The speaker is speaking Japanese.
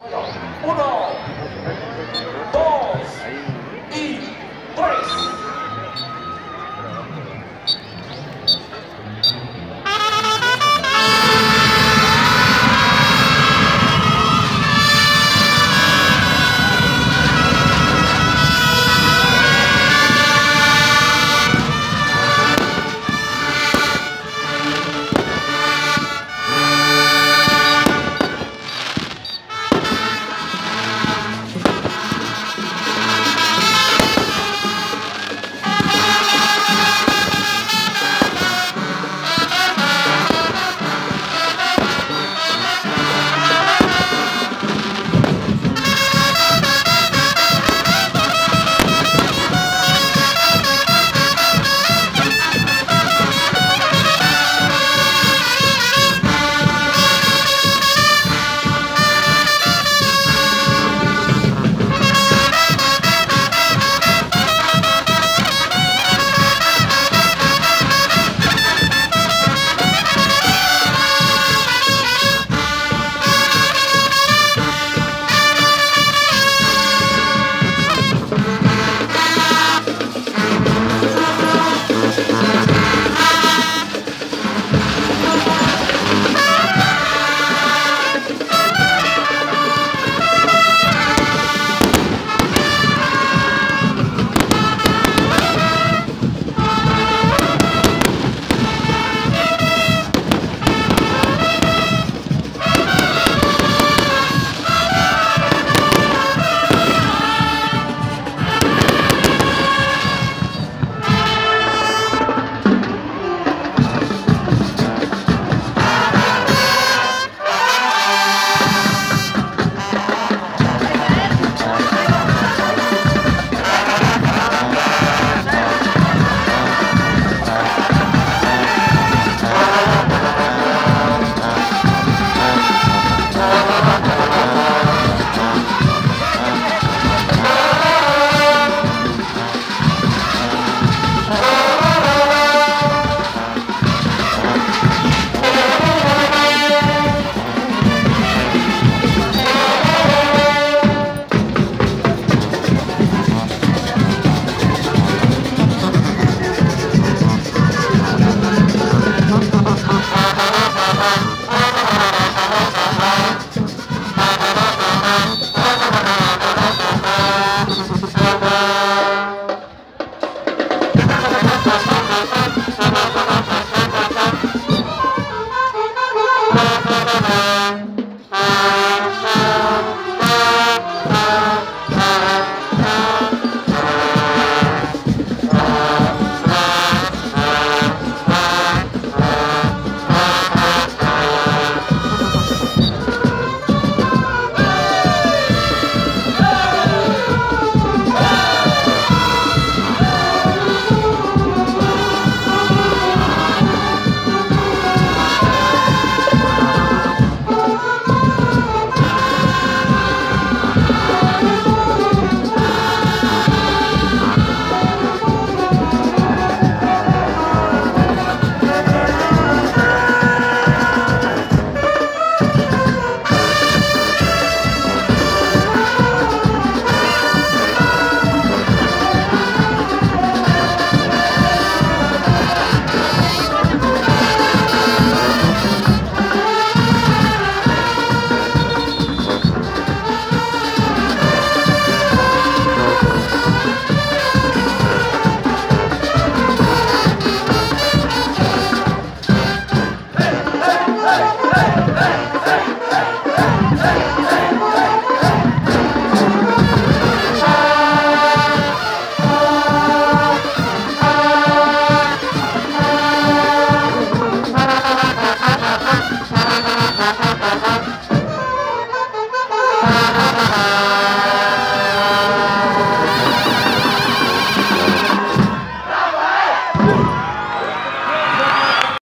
ほら。